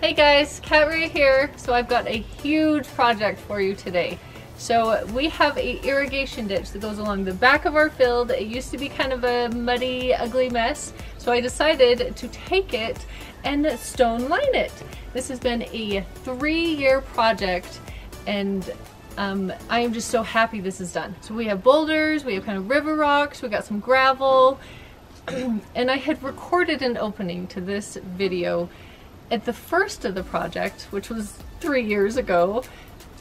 Hey guys, Kat here. So I've got a huge project for you today. So we have a irrigation ditch that goes along the back of our field. It used to be kind of a muddy, ugly mess. So I decided to take it and stone line it. This has been a three-year project and um, I am just so happy this is done. So we have boulders, we have kind of river rocks, we got some gravel, and I had recorded an opening to this video at the first of the project, which was three years ago,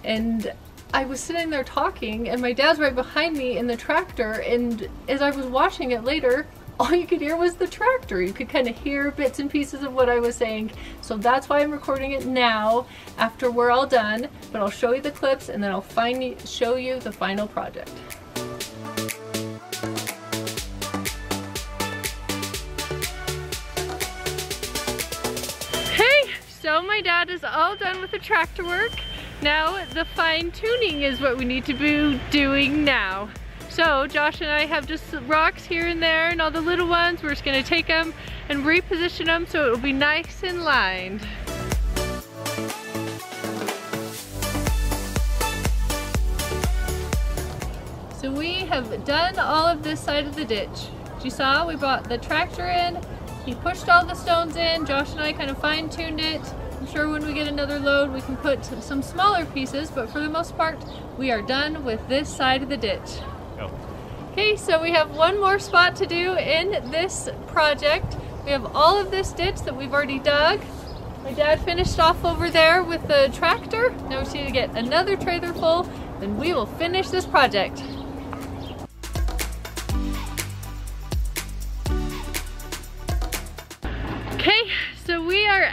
and I was sitting there talking and my dad's right behind me in the tractor and as I was watching it later, all you could hear was the tractor. You could kind of hear bits and pieces of what I was saying. So that's why I'm recording it now after we're all done, but I'll show you the clips and then I'll find, show you the final project. So my dad is all done with the tractor work. Now the fine tuning is what we need to be doing now. So Josh and I have just rocks here and there and all the little ones. We're just gonna take them and reposition them so it will be nice and lined. So we have done all of this side of the ditch. As you saw, we brought the tractor in, he pushed all the stones in, Josh and I kind of fine tuned it. I'm sure when we get another load we can put some smaller pieces, but for the most part we are done with this side of the ditch. Okay, so we have one more spot to do in this project. We have all of this ditch that we've already dug. My dad finished off over there with the tractor. Now we need to get another trailer full, then we will finish this project.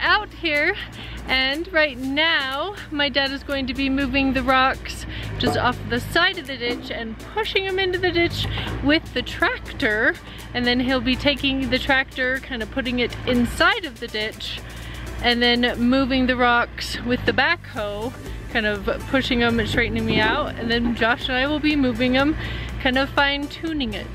Out here and right now my dad is going to be moving the rocks just off the side of the ditch and pushing them into the ditch with the tractor and then he'll be taking the tractor kind of putting it inside of the ditch and then moving the rocks with the backhoe kind of pushing them and straightening me out and then Josh and I will be moving them kind of fine tuning it.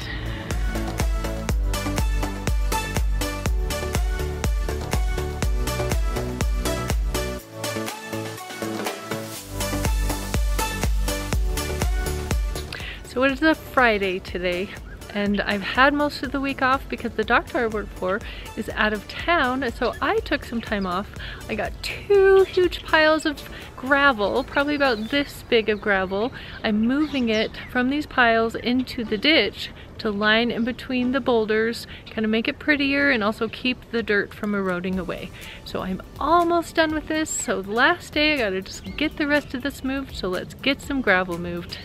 It is a Friday today and I've had most of the week off because the doctor I work for is out of town so I took some time off. I got two huge piles of gravel, probably about this big of gravel. I'm moving it from these piles into the ditch to line in between the boulders, kind of make it prettier and also keep the dirt from eroding away. So I'm almost done with this. So the last day I gotta just get the rest of this moved. So let's get some gravel moved.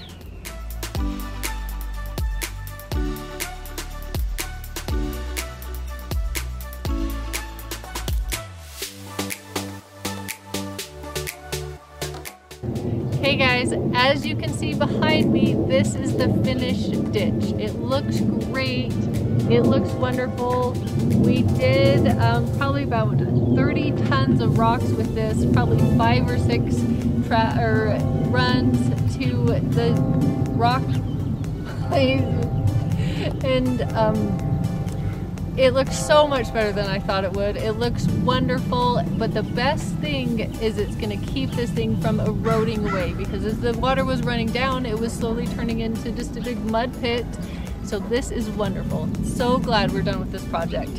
Hey guys, as you can see behind me, this is the finished ditch. It looks great. It looks wonderful. We did um, probably about 30 tons of rocks with this, probably five or six or runs to the rock place. and um, it looks so much better than I thought it would. It looks wonderful, but the best thing is it's gonna keep this thing from eroding away because as the water was running down, it was slowly turning into just a big mud pit. So this is wonderful. So glad we're done with this project.